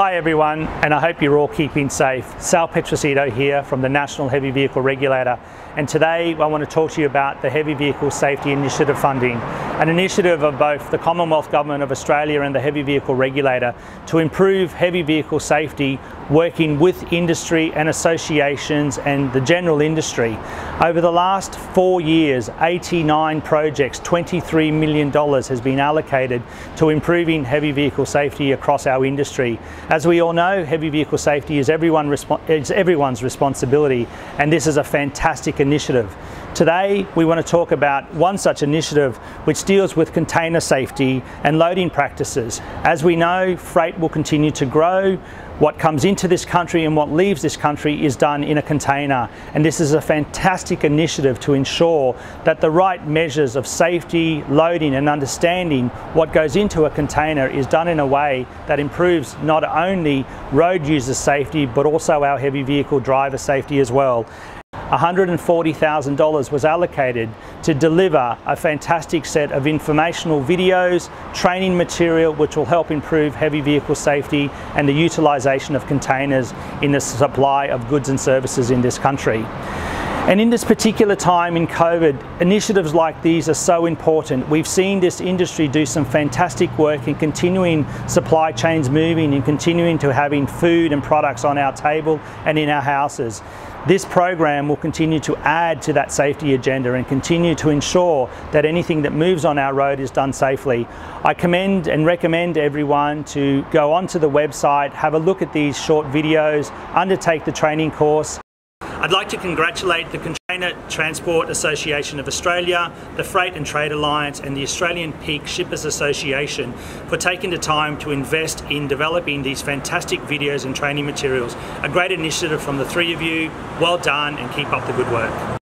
Hi everyone, and I hope you're all keeping safe. Sal Petroccitto here from the National Heavy Vehicle Regulator, and today I want to talk to you about the Heavy Vehicle Safety Initiative funding, an initiative of both the Commonwealth Government of Australia and the Heavy Vehicle Regulator to improve heavy vehicle safety, working with industry and associations and the general industry. Over the last four years, 89 projects, $23 million has been allocated to improving heavy vehicle safety across our industry. As we all know, heavy vehicle safety is, everyone is everyone's responsibility, and this is a fantastic initiative. Today, we want to talk about one such initiative which deals with container safety and loading practices. As we know, freight will continue to grow. What comes into this country and what leaves this country is done in a container. And this is a fantastic initiative to ensure that the right measures of safety, loading, and understanding what goes into a container is done in a way that improves not only road user safety, but also our heavy vehicle driver safety as well. $140,000 was allocated to deliver a fantastic set of informational videos, training material which will help improve heavy vehicle safety and the utilisation of containers in the supply of goods and services in this country. And in this particular time in COVID, initiatives like these are so important. We've seen this industry do some fantastic work in continuing supply chains moving and continuing to having food and products on our table and in our houses. This program will continue to add to that safety agenda and continue to ensure that anything that moves on our road is done safely. I commend and recommend everyone to go onto the website, have a look at these short videos, undertake the training course. I'd like to congratulate the Container Transport Association of Australia, the Freight and Trade Alliance and the Australian Peak Shippers Association for taking the time to invest in developing these fantastic videos and training materials. A great initiative from the three of you. Well done and keep up the good work.